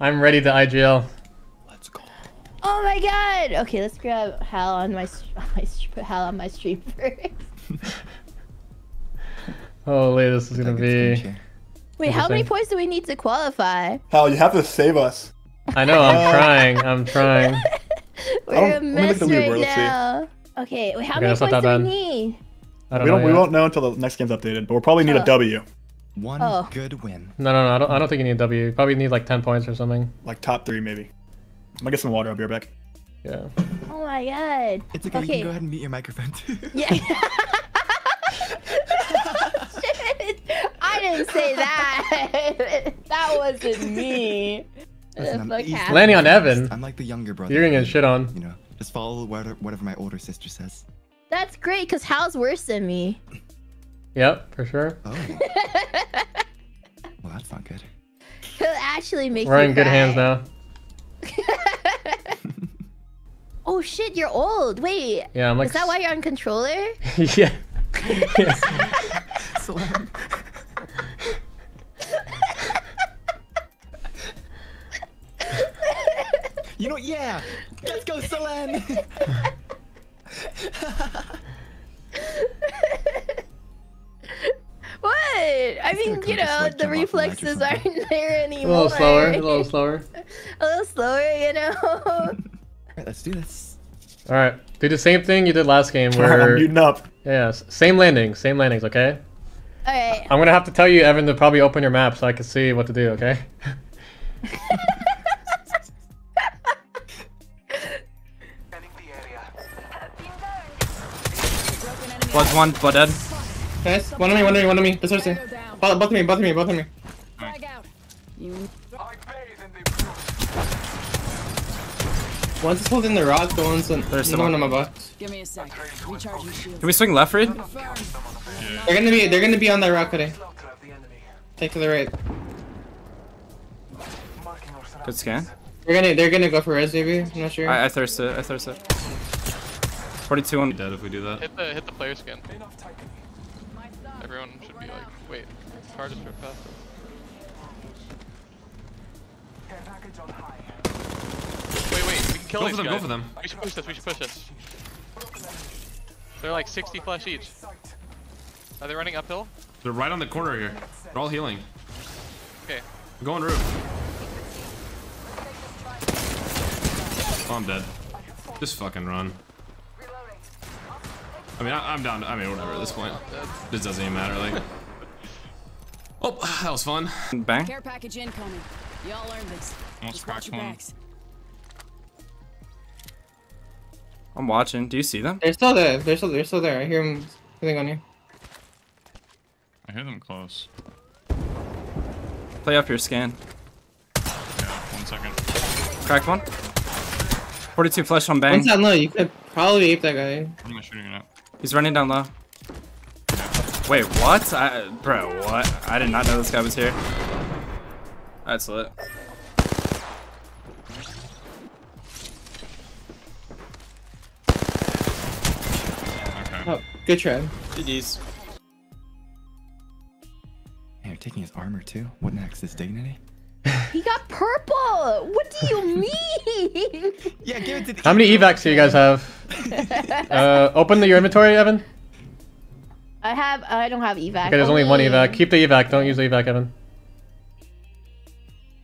I'm ready to IGL. Let's go. Oh my god! Okay, let's grab Hal on my on my s- Hal on my stream first. Holy, this is gonna be. Wait, how many points do we need to qualify? Hal, you have to save us. I know. I'm Uh, trying. I'm trying. We're a mess look at the right leaderboard, let's now. Okay, wait, how Okay, many that's points do that we need? I don't We don't. know. We won't know until the next game's updated. But we'll probably need Oh. a W, One Oh. good win. No, no, no. I don't. I don't think you need a W. You probably need like 10 points or something. like top three maybe. I'm gonna get some water. I'll be right back. Yeah. Oh my god. It's okay. You can go ahead and mute your microphone too. Yeah. Shit. I didn't say that. that wasn't me. Listen, I'm The fuck easy- happened? Landing on Evan. I'm like the younger brother. You're gonna get shit on. You know, just follow whatever, whatever my older sister says. That's great, because Hal's worse than me. Yep, for sure. Oh. well, that's not good. He'll actually make We're me in good hands now. Oh shit, you're old. Wait. Yeah, I'm like. Is that why you're on controller? yeah. yeah. Slam. you know, yeah. Let's go, Selen. Gonna you come just, know, like, the jump off the ledge or reflexes something. aren't there anymore. A little slower. A little slower. A little slower, you know. Alright, let's do this. All right. Do the same thing you did last game. I'm Where muting up. yeah, same landings, same landings. Okay. All right. I'm gonna have to tell you, Evan, to probably open your map so I can see what to do. Okay. Blood's one, blood dead. Nice. One on me, one on me, one on me. This person. Both, both of me, both of me, both of me. One's is holding the rock, the one's on, There's the one someone. on my box. Give me a sec. Recharging shield. Can we swing left, Reed? They're gonna be, they're gonna be on that rock today. Take to the right. Good scan. They're gonna, they're gonna go for res maybe. I'm not sure. I, I thirst it. I thirst it. 42 on. Dead if we do that. Hit the hit the player skin. Everyone should be like, wait, car just drove past us. Wait, wait, we can kill Go these them, go guys. for them. We should push this. We should push this. They're like 60 flash each. Are they running uphill? They're right on the corner here. They're all healing. Okay. Go on roof. Oh, I'm dead. Just fucking run. I mean, I, I'm down. I mean, whatever at this point. This doesn't even matter. Like, oh, that was fun. Bang. Care package incoming. Y'all earned this. Almost Just watch cracked one. backs. I'm watching. Do you see them? They're still there. They're still, they're still there. I hear them sitting on you. I hear them close. Play up your scan. Yeah, one second. Cracked one. 42 flesh on bang. One's down low. You could probably ape that guy. I'm not shooting it up. He's running down low. Wait, what? I, bro, what? I did not know this guy was here. That's lit. Oh, good try. GG's. Hey, you're taking his armor too. What next? His dignity? He got purple. What do you mean? Yeah, give it to the. How many evacs do you guys have? Uh, open the, your inventory, Evan. I have. I don't have evac. Okay, there's only one evac. Keep the evac. Don't use the evac, Evan.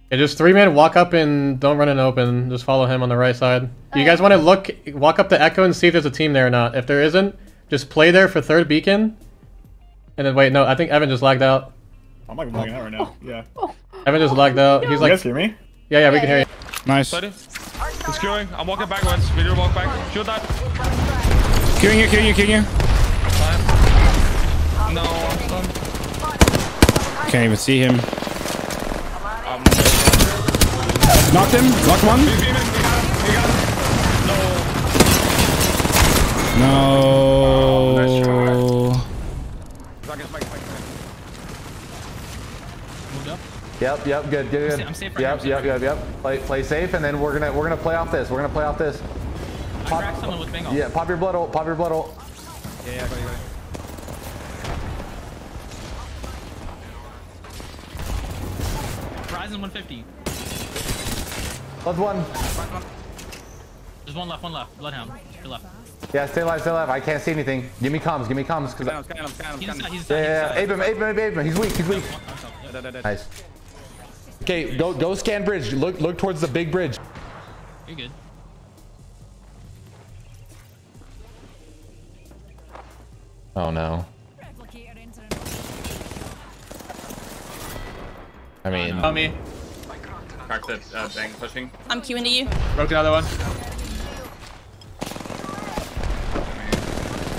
Okay, just three men Walk up and don't run and open. Just follow him on the right side. You guys want to look, walk up to Echo and see if there's a team there or not. If there isn't, just play there for third beacon. And then wait, no, I think Evan just lagged out. I'm like lagging out right now. Yeah. Evan just lagged out. He's You like, guys hear me? yeah, yeah, we can hear you. Nice. Steady. He's queuing. I'm walking backwards. Video walk back. Shoot that. Queuing you, queuing you, queuing here. No, I'm done. Can't even see him. I'm Knocked him. Knocked one. No. Yep, yep, good, good, good. I'm safe right yep, here, I'm yep, yep, yep. Play, play safe, and then we're gonna we're gonna play off this. We're gonna play off this. I cracked someone with bingo. Yeah, pop your blood ult. Pop your blood ult. Yeah, yeah, got it, got. Horizon 150. Left one. There's one left, one left. Bloodhound. Your left. Yeah, stay alive, stay alive. I can't see anything. Give me comms, give me comms. Cause I, He's inside, he's yeah, inside. yeah, yeah. ape him, ape him, ape him. He's weak, he's weak. Nice. Okay, go go scan bridge. Look look towards the big bridge. You're good. Oh no. I mean, On me. Cracked that uh, bang pushing. I'm queuing to you. Broke another one.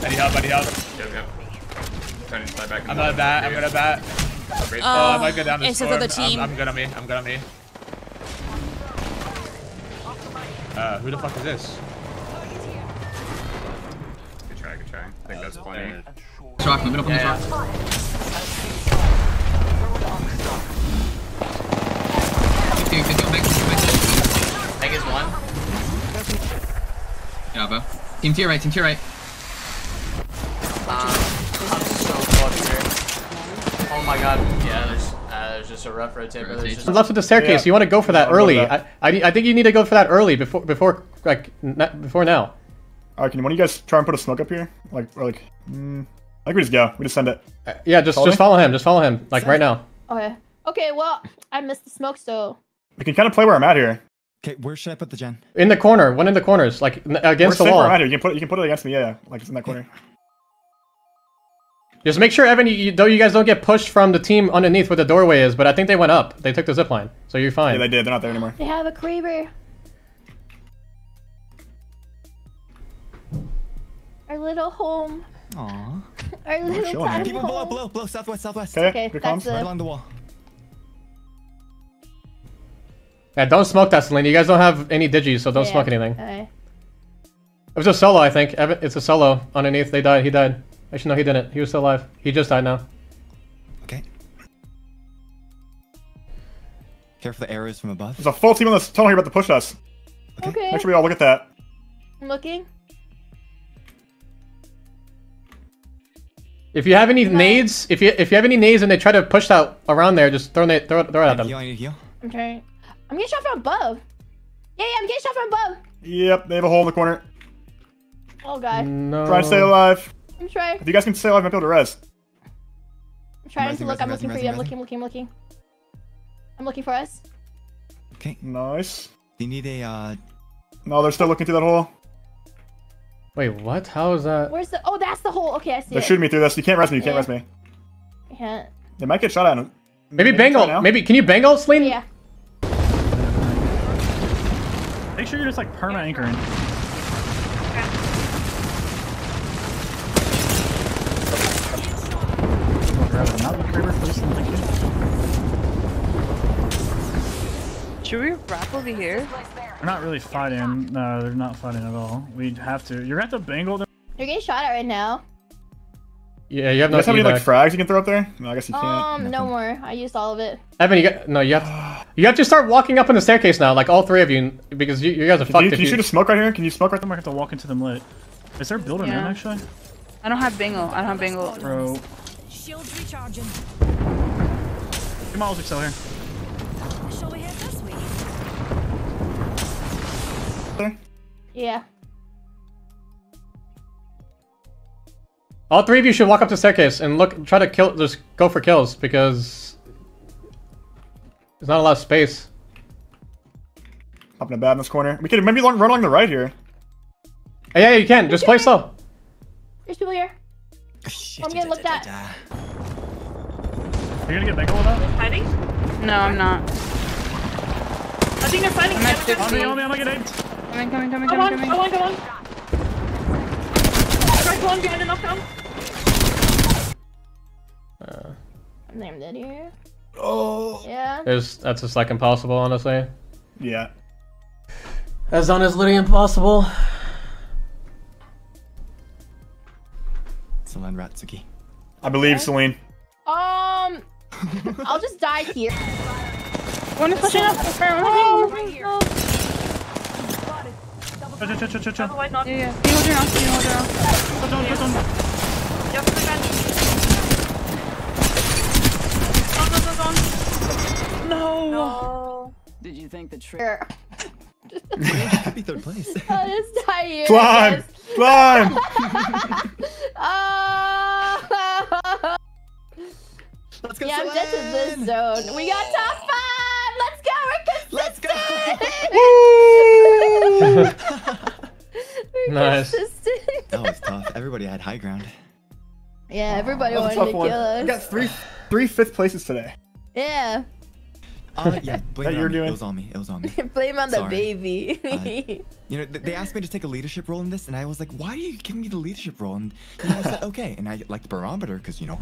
I need help, I need help. Yep, yep. Trying to back. I'm gonna bat, I'm gonna bat. Great. Oh, I might go down this it's the floor. team. I'm, I'm good on me, I'm good on me. Uh, who the fuck is this? Good try, good try. I think that's plenty. Shock, moving up on the shock. Continue, continue, back, continue, back. Egg is one. Yeah, bro. Team to your right, team to your right. God. Yeah, there's, uh, there's just a rough rotate, but there's just... left with the staircase. Yeah. You want to go for that I'll early. with I. I, I think you need to go for that early before before like n- before now. Alright, can one of you guys try and put a smoke up here? Like, or like, mm, I think we just go. We just send it. Uh, yeah, just Follow just me? follow him. Just follow him. Like right now. Okay. Okay, well, I missed the smoke, so. We can kind of play where I'm at here. Okay, where should I put the gen? In the corner. One in the corners. Like n- We're against the safe where wall. I'm at here. You can put it, you can put it against me. Yeah, yeah. Like it's in that corner. Just make sure, Evan, you, you, though you guys don't get pushed from the team underneath where the doorway is. But I think they went up. They took the zip line, so you're fine. Yeah, they did. They're not there anymore. They have a creeper. Our little home. Aww. Our little chilling, man. tiny People below, home. below, below, southwest, southwest. Okay, Okay, good that's Right along the wall. Yeah, don't smoke that, Celine. You guys don't have any digis, so don't Yeah, smoke anything. Okay. It was a solo, I think. Evan, it's a solo underneath. They died. He died. Actually, no, he didn't. He was still alive. He just died now. Okay. Care for the arrows from above. There's a full team on this tunnel here about to push us. Okay. Make sure we all look at that. I'm looking. If you have any nades, if you if you have any nades and they try to push that around there, just throw it throw, it- throw it at I need them. heal, I need heal. I'm trying. I'm getting shot from above. Yeah, yeah, I'm getting shot from above. Yep, they have a hole in the corner. Oh god. No. Try to stay alive. I'm trying. If you guys can stay alive, I might be able to res. I'm trying Resing, to look. I'm resing, looking for resing, you. I'm resing. looking, looking, looking. I'm looking for us. Okay. Nice. Do you need a, uh, No, they're still looking through that hole. Wait, what? How is that? Where's the? Oh, that's the hole. Okay, I see They're it. shooting me through this. You can't res me. You can't Yeah. res me. I can't. They might get shot at. Maybe try Bengal. Maybe can you Bengal, Celine? Yeah. Make sure you're just like perma anchoring. Should we wrap over here? They're not really fighting. No, they're not fighting at all. We'd have to. You're gonna have to bangle them. You're getting shot at right now. Yeah, you have no guys have any like frags you can throw up there? No, I guess you can't. Um, no more. I used all of it. Evan, you got no. You have you have to start walking up on the staircase now, like all three of you, because you, you guys are Can fucked. you, if can you shoot a smoke right here? Can you smoke right there? I might have to walk into them lit. Is there a builder Yeah. in actually? I don't have bingo. I don't have bingo. Bro. Shields recharging. Come on, Excel here. Shall we head this way? Yeah. All three of you should walk up the staircase and look, try to kill, just go for kills because there's not a lot of space. Up in a bat in this corner. We could maybe run run along the right here. Uh, Yeah, you can. Just play slow. There's people here. I'm getting looked at. Are you gonna get bangle with that? Fighting? No, I'm not. I think they're fighting. I'm at together. 50. On me, on me, I'm gonna get eight. Coming, coming, coming, Come coming, on, coming. come on, come on. Cracked one behind the knockdown. Uh. I'm named it here. Oh. Yeah. There's, that's just like impossible, honestly. Yeah. That's honestly impossible. Selen Tatsuki. I believe Celine. Um, I'll just die here. One is pushing up. Oh, no. Chill, chill, chill, chill, chill. White not. Yeah, yeah. He hold your knock. He hold your knock. Put on, put on. Yep, the bench. Gone, gone, gone, gone. No. No. Did you think the trick? Here. Could be third place. Oh, this Tyre. Climb! Climb! Oh! Let's go, yeah, I'm dead to this zone. We got top five! Let's go! We're consistent! We're Nice. consistent. That was tough. Everybody had high ground. Yeah, everybody That wanted to one. kill us. We got three, three fifth places today. Yeah. Uh, yeah, blame That it you're on me. doing? It was on me. It was on me. Blame on the Sorry. baby. You know, th- they asked me to take a leadership role in this, and I was like, "Why are you giving me the leadership role?" And you know, I said, "Okay." And I like the barometer because you know